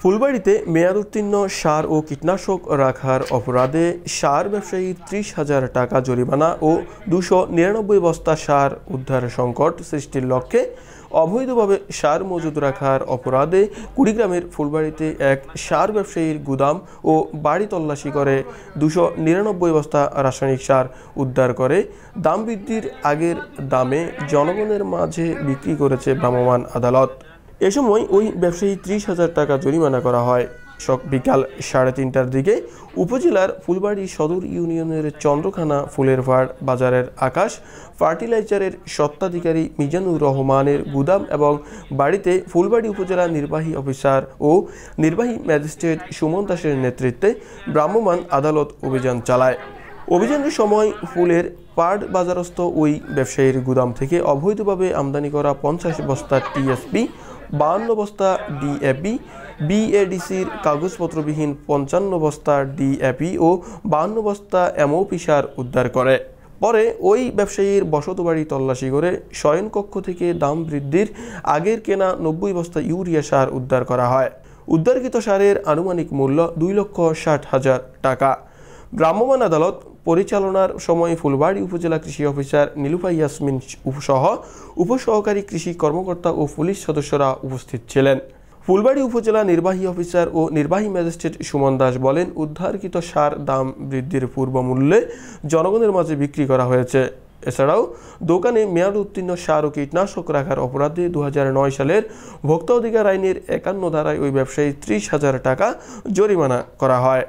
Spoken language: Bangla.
ফুলবাড়িতে মেয়াদ উত্তীর্ণ সার ও কীটনাশক রাখার অপরাধে সার ব্যবসায়ী ত্রিশ হাজার টাকা জরিমানা ও দুশো নিরানব্বই বস্তা সার উদ্ধার সংকট সৃষ্টির লক্ষ্যে অবৈধভাবে সার মজুদ রাখার অপরাধে কুড়িগ্রামের ফুলবাড়িতে এক সার ব্যবসায়ীর গুদাম ও বাড়ি তল্লাশি করে দুশো নিরানব্বই বস্তা রাসায়নিক সার উদ্ধার করে। দাম বৃদ্ধির আগের দামে জনগণের মাঝে বিক্রি করেছে ভ্রাম্যমাণ আদালত। এ সময় ওই ব্যবসায়ী ত্রিশ হাজার টাকা জরিমানা করা হয়। সক বিকাল সাড়ে তিনটার দিকে উপজেলার ফুলবাড়ি সদর ইউনিয়নের চন্দ্রখানা ফুলের ভাড় বাজারের আকাশ, ফার্টিলাইজারের সত্ত্বাধিকারী মিজানুর রহমানের গুদাম এবং বাড়িতে ফুলবাড়ি উপজেলা নির্বাহী অফিসার ও নির্বাহী ম্যাজিস্ট্রেট সুমন দাসের নেতৃত্বে ভ্রাম্যমাণ আদালত অভিযান চালায়। অভিযানের সময় ফুলের পাট বাজারস্থ ওই ব্যবসায়ীর গুদাম থেকে অবৈধভাবে আমদানি করা পঞ্চাশ বস্তা টিএসপি বাহান্ন বস্তা ডিএপি বিএডিসির কাগজপত্রবিহীন পঞ্চান্ন বস্তা ডিএপি ও বাহান্ন বস্তা এমওপি সার উদ্ধার করে। পরে ওই ব্যবসায়ীর বসতবাড়ি তল্লাশি করে শয়নকক্ষ থেকে দাম বৃদ্ধির আগের কেনা নব্বই বস্তা ইউরিয়া সার উদ্ধার করা হয়। উদ্ধারকৃত সারের আনুমানিক মূল্য দুই লক্ষ ষাট হাজার টাকা। ভ্রাম্যমাণ আদালত পরিচালনার সময় ফুলবাড়ি উপজেলা কৃষি অফিসার নীলুফা ইয়াসমিন সহ উপসহকারী কৃষি কর্মকর্তা ও পুলিশ সদস্যরা উপস্থিত ছিলেন। ফুলবাড়ি উপজেলা নির্বাহী অফিসার ও নির্বাহী ম্যাজিস্ট্রেট সুমন দাস বলেন, উদ্ধারকৃত সার দাম বৃদ্ধির পূর্ব মূল্যে জনগণের মাঝে বিক্রি করা হয়েছে। এছাড়াও দোকানে মেয়াদ উত্তীর্ণ সার ও কীটনাশক রাখার অপরাধে দু হাজার নয় সালের ভোক্তা অধিকার আইনের একান্ন ধারায় ওই ব্যবসায়ী ত্রিশ হাজার টাকা জরিমানা করা হয়।